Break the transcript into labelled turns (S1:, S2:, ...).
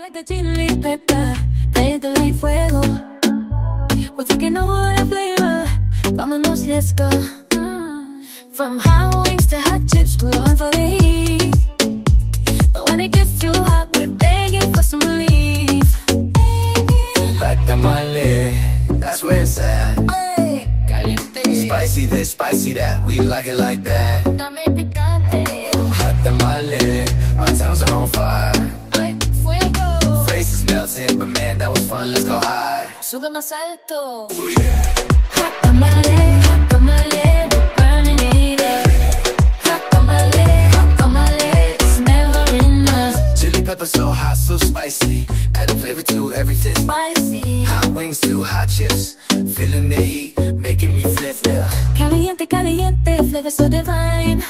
S1: Like the chili pepper, caliente like fuego. We're taking over the flavor. Vámonos, let's go. From hot wings to hot chips, we're on for the heat. But when it gets too hot, we're begging for some relief.
S2: Like the mole, that's where it's at.
S1: Caliente.
S2: Spicy this, spicy that, we like it like that.
S1: Dame picante.
S2: Hot tamale, our towns are on fire. But man, that was fun, let's go high.
S1: Sube más alto.
S2: Ooh, yeah.
S1: Hot tamale, hot tamale, we're burning it up. Hot tamale, hot tamale, it's never enough.
S2: Chili pepper so hot, so spicy. Add a flavor to everything.
S1: Spicy.
S2: Hot wings to hot chips. Feeling the heat, making me flip, yeah.
S1: Caliente, caliente, flavor so divine.